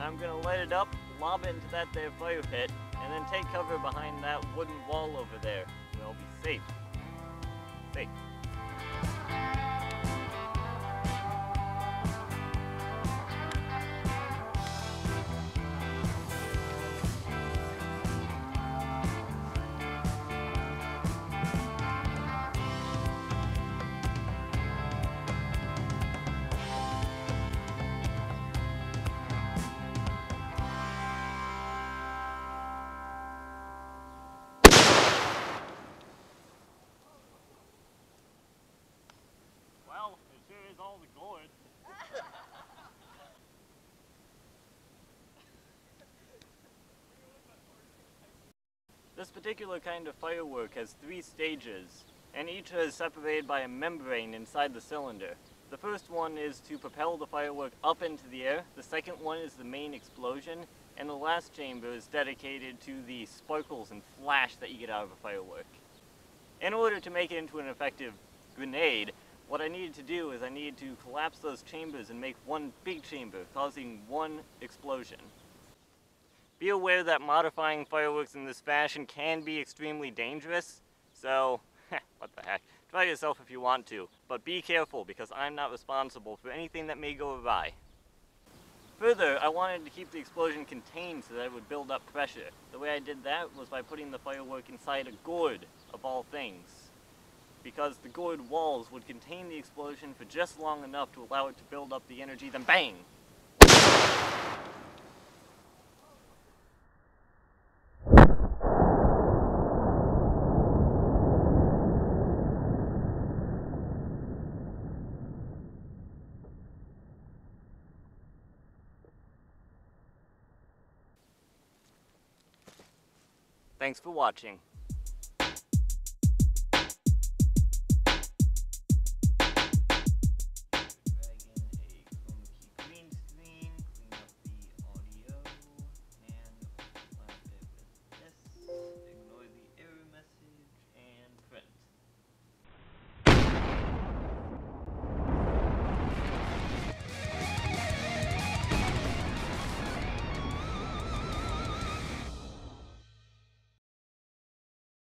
I'm gonna light it up, lob it into that there fire pit, and then take cover behind that wooden wall over there. And I'll be safe. Safe. Is all the gourd. This particular kind of firework has three stages, and each is separated by a membrane inside the cylinder. The first one is to propel the firework up into the air, the second one is the main explosion, and the last chamber is dedicated to the sparkles and flash that you get out of a firework. In order to make it into an effective grenade, what I needed to do is I needed to collapse those chambers and make one big chamber, causing one explosion. Be aware that modifying fireworks in this fashion can be extremely dangerous, so, what the heck. Try yourself if you want to, but be careful because I'm not responsible for anything that may go awry. Further, I wanted to keep the explosion contained so that it would build up pressure. The way I did that was by putting the firework inside a gourd, of all things. Because the gourd walls would contain the explosion for just long enough to allow it to build up the energy, then bang! Thanks for watching.